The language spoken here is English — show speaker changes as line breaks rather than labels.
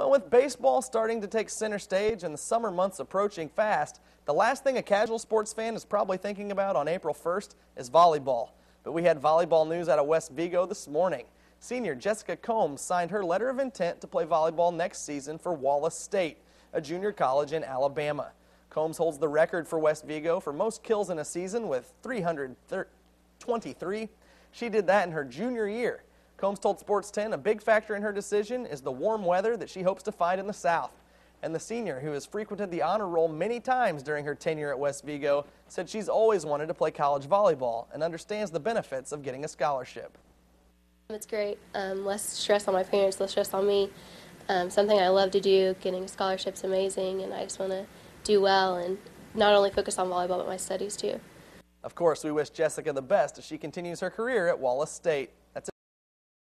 Well, with baseball starting to take center stage and the summer months approaching fast, the last thing a casual sports fan is probably thinking about on April 1st is volleyball. But we had volleyball news out of West Vigo this morning. Senior Jessica Combs signed her letter of intent to play volleyball next season for Wallace State, a junior college in Alabama. Combs holds the record for West Vigo for most kills in a season with 323. She did that in her junior year. Combs told Sports 10 a big factor in her decision is the warm weather that she hopes to find in the South. And the senior, who has frequented the honor roll many times during her tenure at West Vigo, said she's always wanted to play college volleyball and understands the benefits of getting a scholarship.
It's great. Um, less stress on my parents, less stress on me. Um, something I love to do. Getting a scholarship's amazing, and I just want to do well and not only focus on volleyball but my studies too.
Of course, we wish Jessica the best as she continues her career at Wallace State.